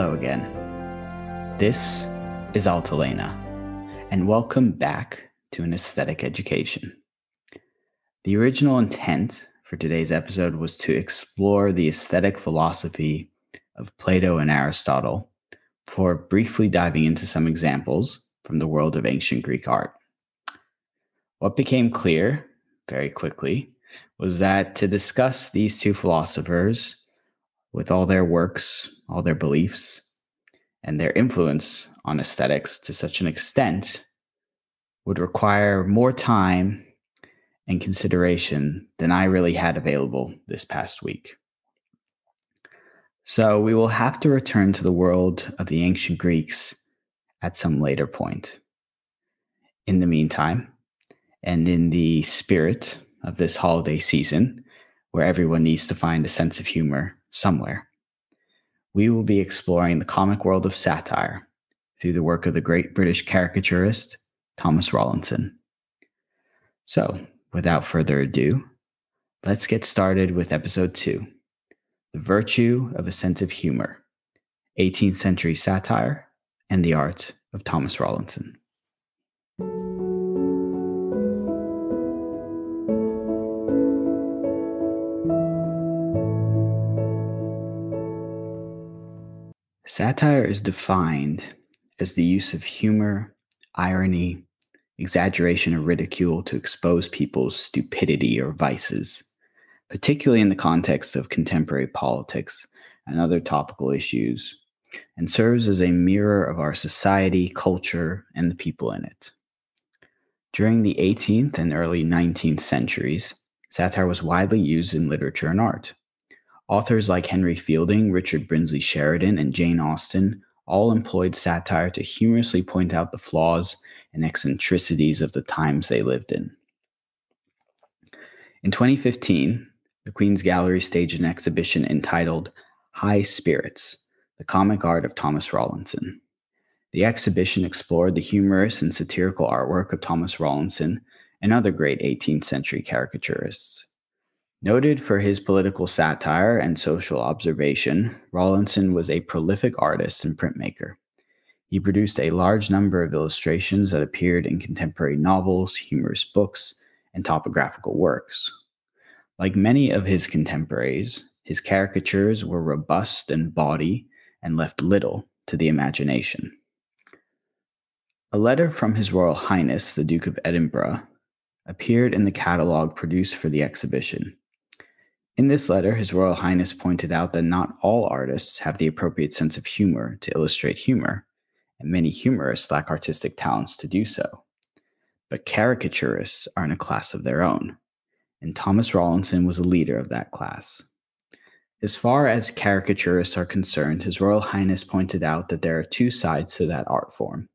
Hello again. This is Altalena, and welcome back to an aesthetic education. The original intent for today's episode was to explore the aesthetic philosophy of Plato and Aristotle before briefly diving into some examples from the world of ancient Greek art. What became clear very quickly was that to discuss these two philosophers with all their works, all their beliefs, and their influence on aesthetics to such an extent would require more time and consideration than I really had available this past week. So we will have to return to the world of the ancient Greeks at some later point. In the meantime, and in the spirit of this holiday season, where everyone needs to find a sense of humor somewhere, we will be exploring the comic world of satire through the work of the great British caricaturist Thomas Rowlandson. So, without further ado, let's get started with episode two The Virtue of a Sense of Humor 18th Century Satire and the Art of Thomas Rowlandson. Satire is defined as the use of humor, irony, exaggeration, or ridicule to expose people's stupidity or vices, particularly in the context of contemporary politics and other topical issues, and serves as a mirror of our society, culture, and the people in it. During the 18th and early 19th centuries, satire was widely used in literature and art. Authors like Henry Fielding, Richard Brinsley Sheridan, and Jane Austen all employed satire to humorously point out the flaws and eccentricities of the times they lived in. In 2015, the Queen's Gallery staged an exhibition entitled High Spirits The Comic Art of Thomas Rowlandson. The exhibition explored the humorous and satirical artwork of Thomas Rowlandson and other great 18th century caricaturists. Noted for his political satire and social observation, Rowlandson was a prolific artist and printmaker. He produced a large number of illustrations that appeared in contemporary novels, humorous books, and topographical works. Like many of his contemporaries, his caricatures were robust in body and left little to the imagination. A letter from His Royal Highness, the Duke of Edinburgh, appeared in the catalogue produced for the exhibition. In this letter, His Royal Highness pointed out that not all artists have the appropriate sense of humor to illustrate humor, and many humorists lack artistic talents to do so. But caricaturists are in a class of their own, and Thomas Rowlandson was a leader of that class. As far as caricaturists are concerned, His Royal Highness pointed out that there are two sides to that art form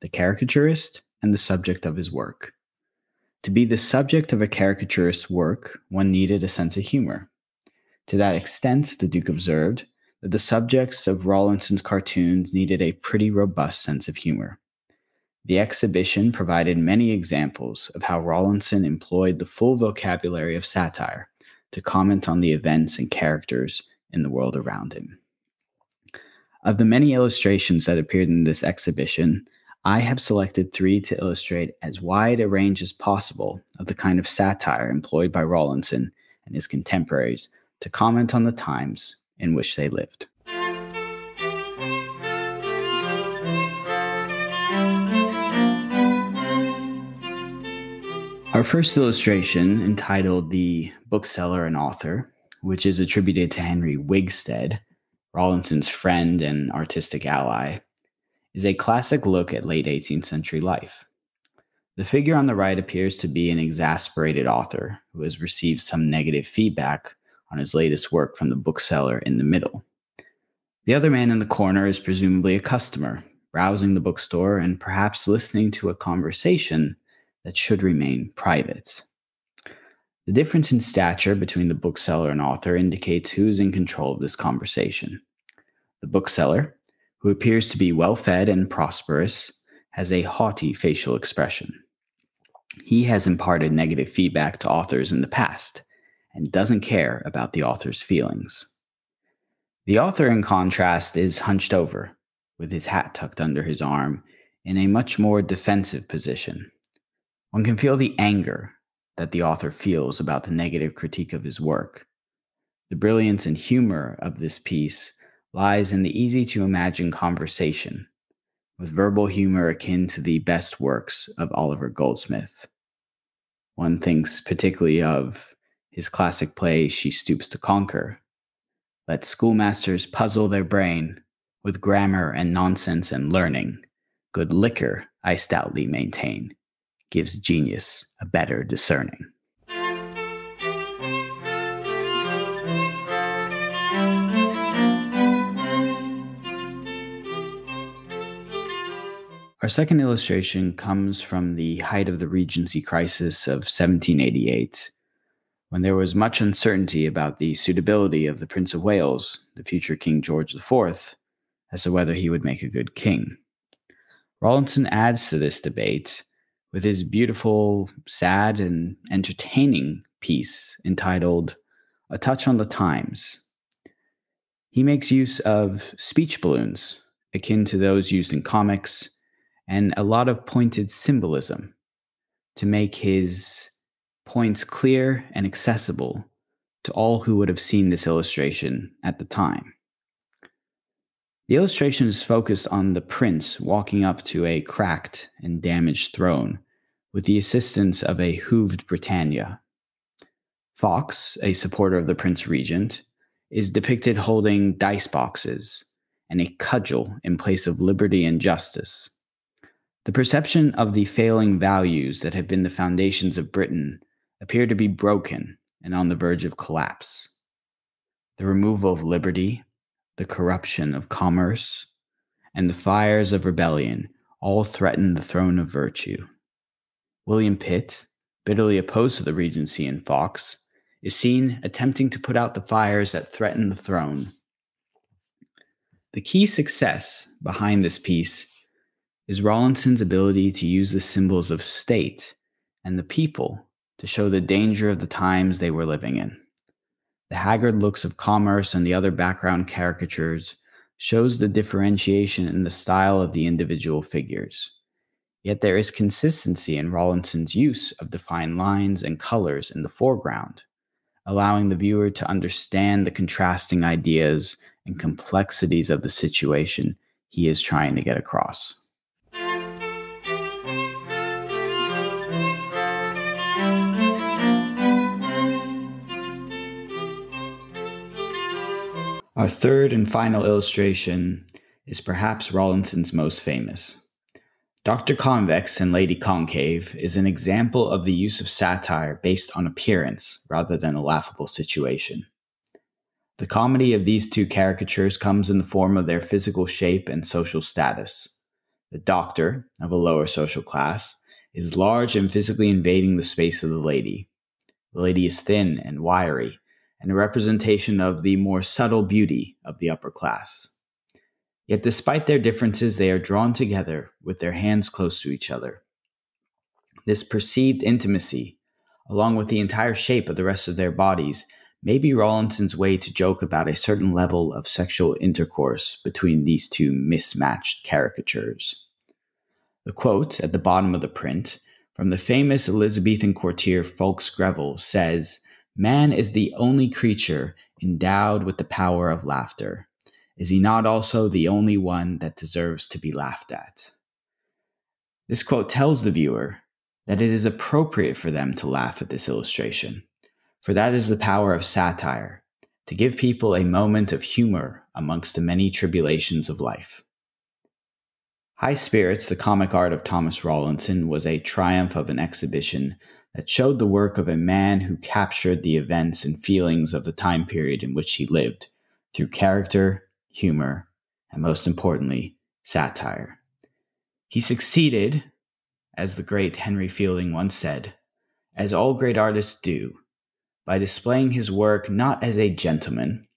the caricaturist and the subject of his work. To be the subject of a caricaturist's work, one needed a sense of humor. To that extent, the Duke observed, that the subjects of Rowlandson's cartoons needed a pretty robust sense of humor. The exhibition provided many examples of how Rowlandson employed the full vocabulary of satire to comment on the events and characters in the world around him. Of the many illustrations that appeared in this exhibition, I have selected three to illustrate as wide a range as possible of the kind of satire employed by Rowlandson and his contemporaries to comment on the times in which they lived. Our first illustration, entitled The Bookseller and Author, which is attributed to Henry Wigstead, Rowlandson's friend and artistic ally, is a classic look at late 18th century life. The figure on the right appears to be an exasperated author who has received some negative feedback on his latest work from the bookseller in the middle. The other man in the corner is presumably a customer, browsing the bookstore and perhaps listening to a conversation that should remain private. The difference in stature between the bookseller and author indicates who is in control of this conversation. The bookseller, who appears to be well fed and prosperous, has a haughty facial expression. He has imparted negative feedback to authors in the past and doesn't care about the author's feelings. The author, in contrast, is hunched over, with his hat tucked under his arm, in a much more defensive position. One can feel the anger that the author feels about the negative critique of his work. The brilliance and humor of this piece lies in the easy to imagine conversation, with verbal humor akin to the best works of Oliver Goldsmith. One thinks particularly of his classic play, She Stoops to Conquer. Let schoolmasters puzzle their brain with grammar and nonsense and learning. Good liquor, I stoutly maintain, gives genius a better discerning. Our second illustration comes from the height of the Regency crisis of 1788, when there was much uncertainty about the suitability of the Prince of Wales, the future King George IV, as to whether he would make a good king. Rowlandson adds to this debate with his beautiful, sad, and entertaining piece entitled A Touch on the Times. He makes use of speech balloons, akin to those used in comics and a lot of pointed symbolism to make his points clear and accessible to all who would have seen this illustration at the time. The illustration is focused on the prince walking up to a cracked and damaged throne with the assistance of a hooved Britannia. Fox, a supporter of the Prince Regent, is depicted holding dice boxes and a cudgel in place of liberty and justice. The perception of the failing values that have been the foundations of Britain appear to be broken and on the verge of collapse. The removal of liberty, the corruption of commerce, and the fires of rebellion all threaten the throne of virtue. William Pitt, bitterly opposed to the Regency in Fox, is seen attempting to put out the fires that threaten the throne. The key success behind this piece is Rowlandson's ability to use the symbols of state and the people to show the danger of the times they were living in. The haggard looks of commerce and the other background caricatures shows the differentiation in the style of the individual figures. Yet there is consistency in Rowlandson's use of defined lines and colors in the foreground, allowing the viewer to understand the contrasting ideas and complexities of the situation he is trying to get across. Our third and final illustration is perhaps Rowlandson's most famous. Dr. Convex and Lady Concave is an example of the use of satire based on appearance rather than a laughable situation. The comedy of these two caricatures comes in the form of their physical shape and social status. The doctor, of a lower social class, is large and physically invading the space of the lady. The lady is thin and wiry, and a representation of the more subtle beauty of the upper class. Yet, despite their differences, they are drawn together with their hands close to each other. This perceived intimacy, along with the entire shape of the rest of their bodies, may be Rowlandson's way to joke about a certain level of sexual intercourse between these two mismatched caricatures. The quote at the bottom of the print from the famous Elizabethan courtier Fulke Greville says, Man is the only creature endowed with the power of laughter. Is he not also the only one that deserves to be laughed at? This quote tells the viewer that it is appropriate for them to laugh at this illustration, for that is the power of satire, to give people a moment of humor amongst the many tribulations of life. High Spirits, the comic art of Thomas Rowlandson, was a triumph of an exhibition that showed the work of a man who captured the events and feelings of the time period in which he lived through character, humor, and most importantly, satire. He succeeded, as the great Henry Fielding once said, as all great artists do, by displaying his work not as a gentleman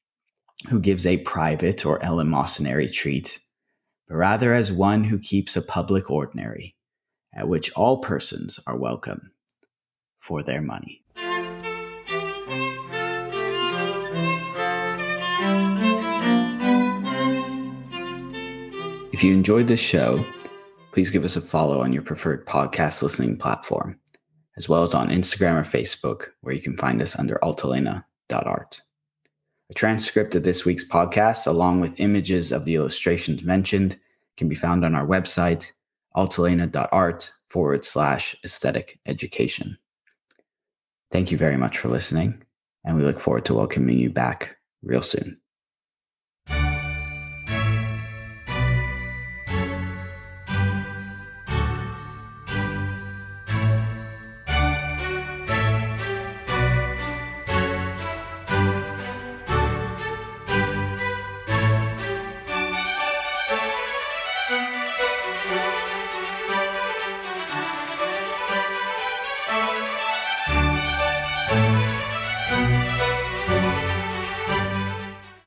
who gives a private or eleemosynary treat, but rather as one who keeps a public ordinary, at which all persons are welcome for their money. If you enjoyed this show, please give us a follow on your preferred podcast listening platform, as well as on Instagram or Facebook, where you can find us under altalena.art. A transcript of this week's podcast, along with images of the illustrations mentioned, can be found on our website, altalena.art forward slash aesthetic education. Thank you very much for listening, and we look forward to welcoming you back real soon.